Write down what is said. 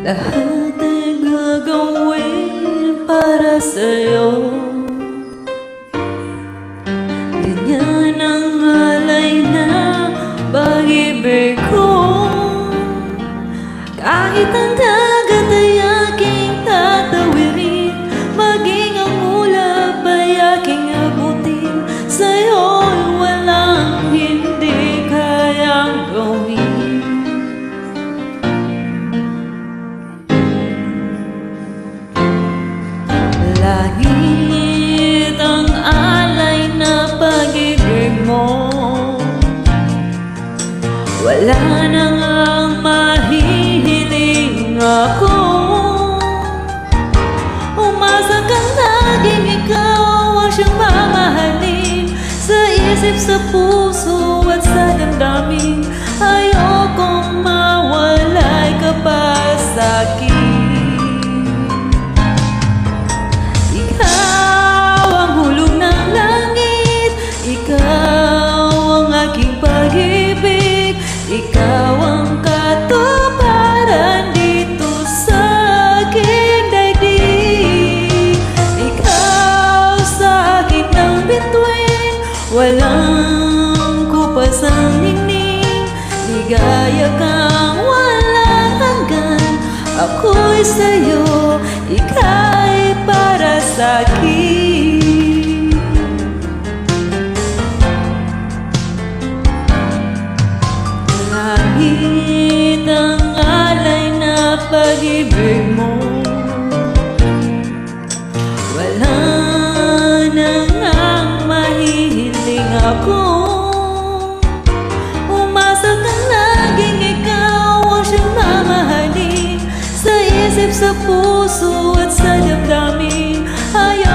Lahat ay gagawin para sa'yo. nang ang mahihiling ako. Umasa ka laging ikaw ang mamahalin Sa isip, sa puso at sa damdamin. Walang kupas ang ningning Ligaya kang walang hanggan. Ako'y sa'yo, ika'y para sa'kin. Kahit ang alay na pag-ibig. ko. Umasa ka laging ikaw ang siyang mamahalin Sa sa puso at sa damdamin. Ayaw